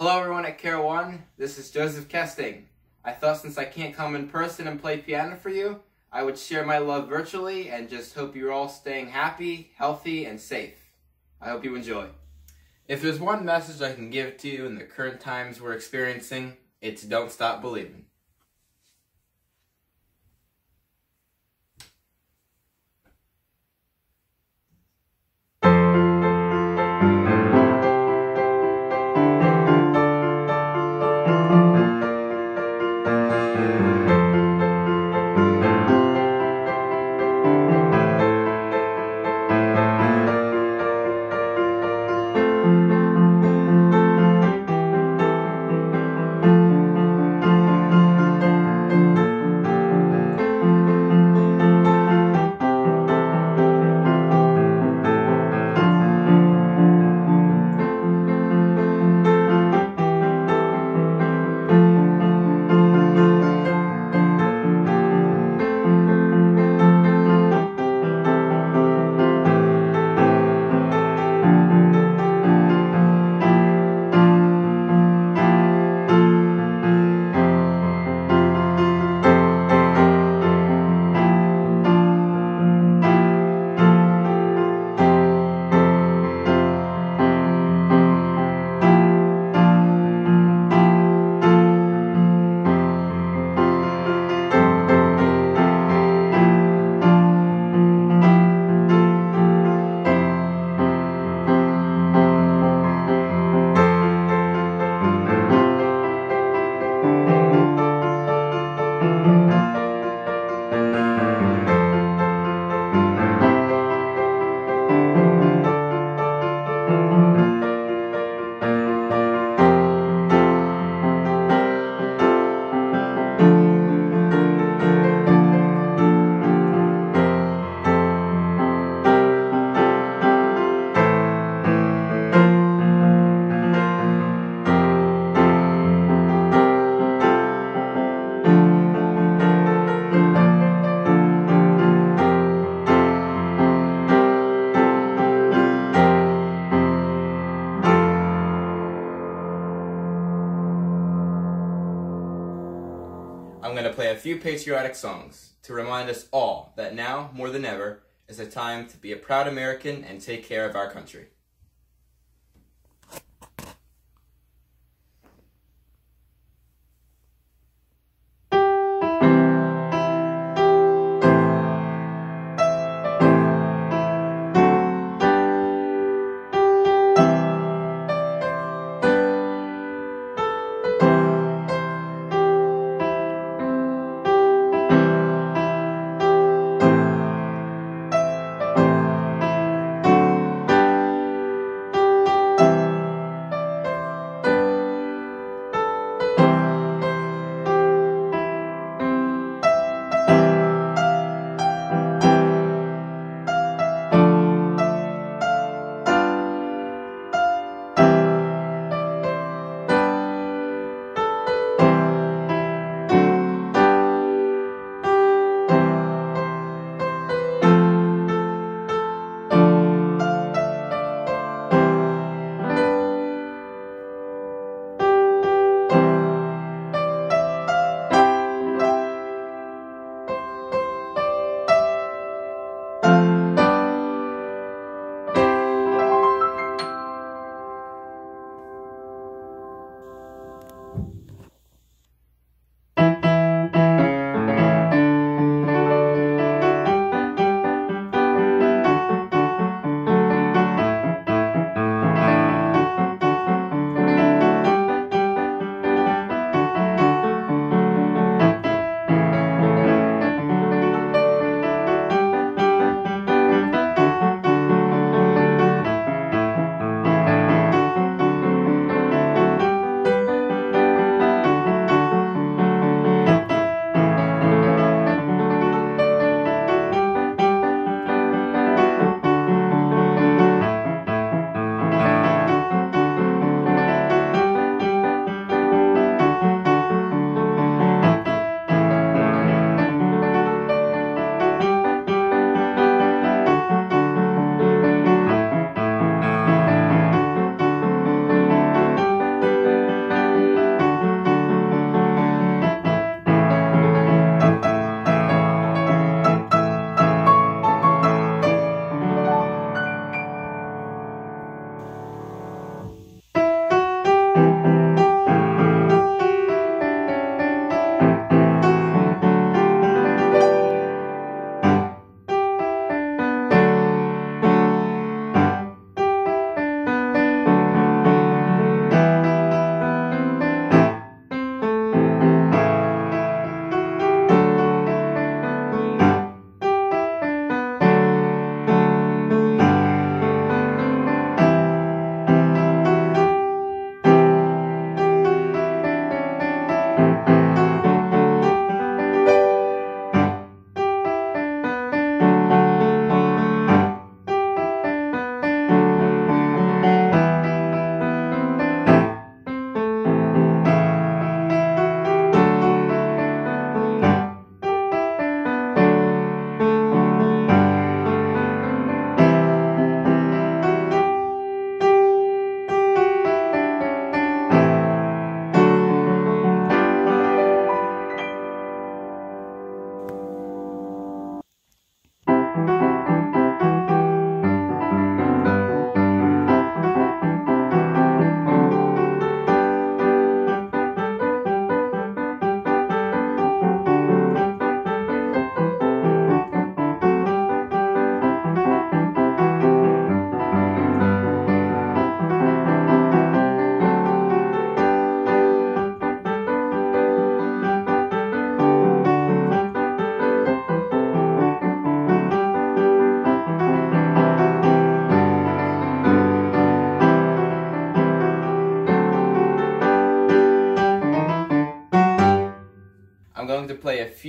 Hello everyone at Care One. This is Joseph Kesting. I thought since I can't come in person and play piano for you, I would share my love virtually and just hope you're all staying happy, healthy, and safe. I hope you enjoy. If there's one message I can give to you in the current times we're experiencing, it's don't stop believing. Patriotic songs to remind us all that now, more than ever, is a time to be a proud American and take care of our country.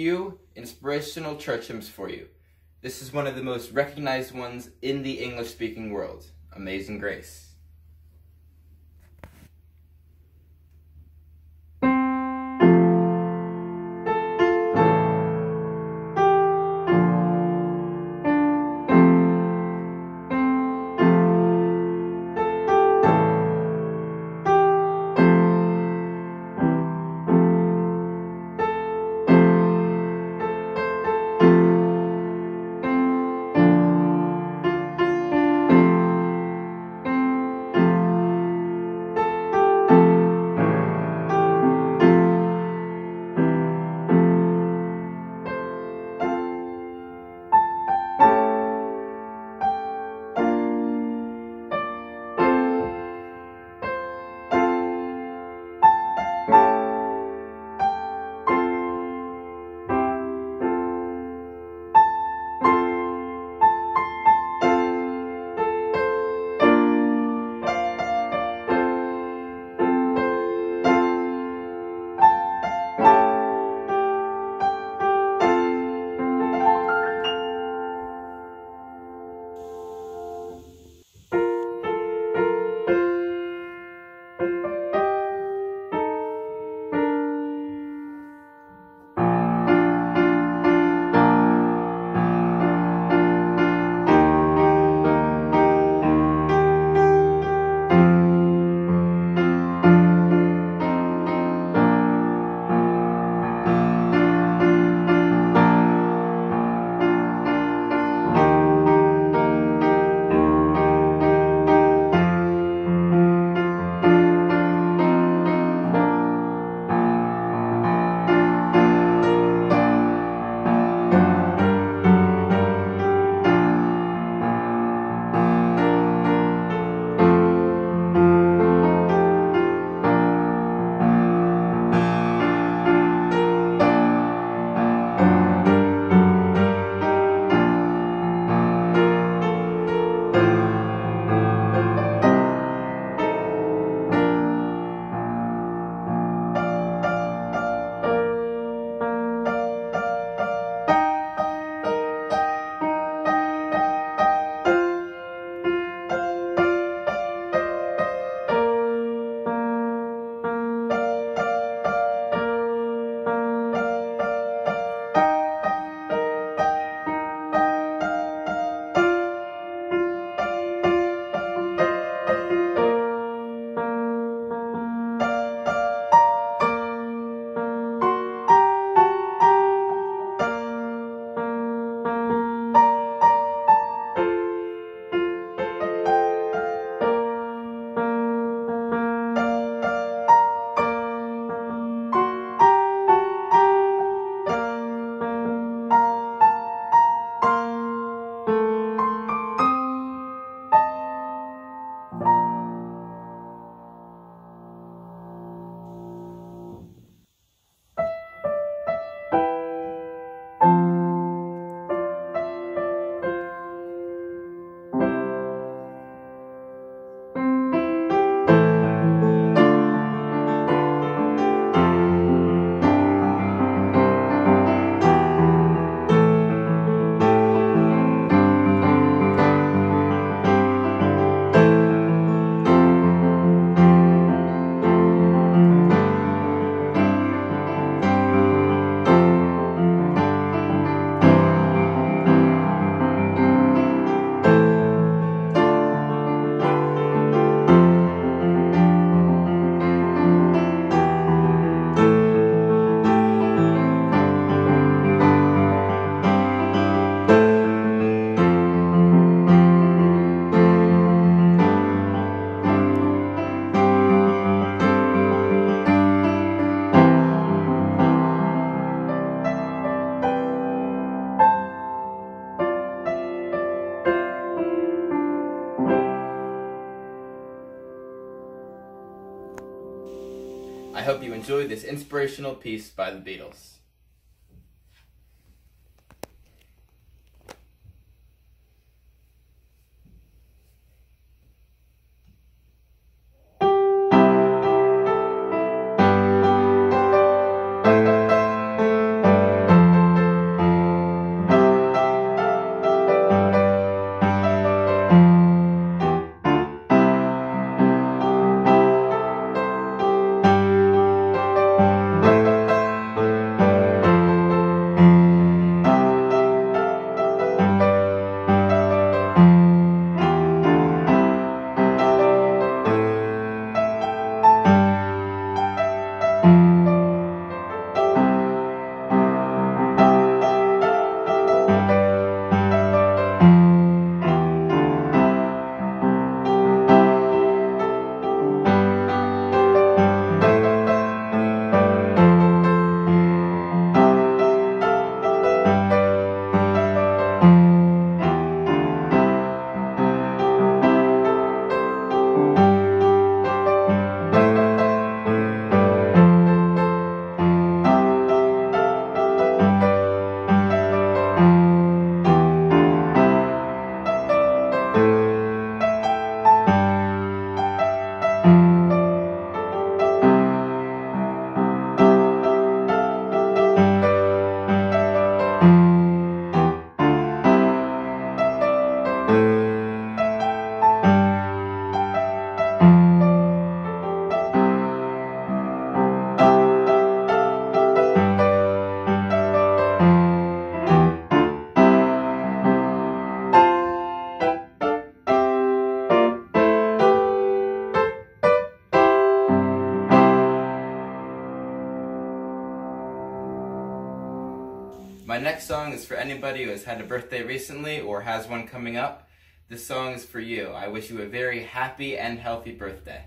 Few inspirational church hymns for you. This is one of the most recognized ones in the English speaking world Amazing Grace. Inspirational piece by the Beatles. Next song is for anybody who has had a birthday recently or has one coming up. This song is for you. I wish you a very happy and healthy birthday.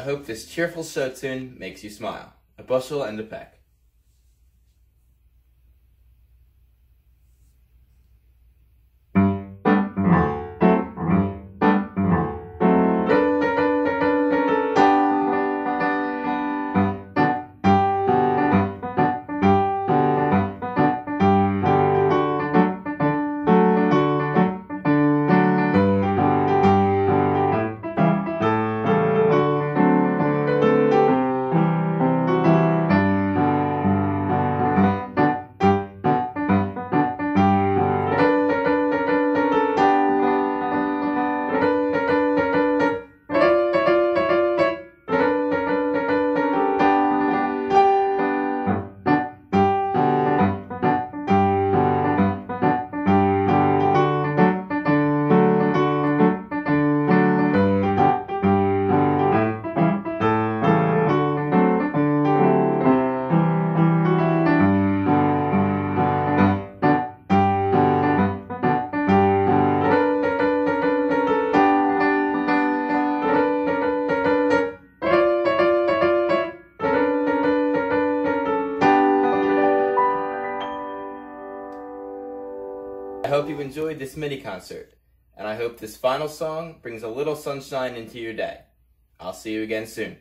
I hope this cheerful show tune makes you smile. A bushel and a peck. This mini concert, and I hope this final song brings a little sunshine into your day. I'll see you again soon.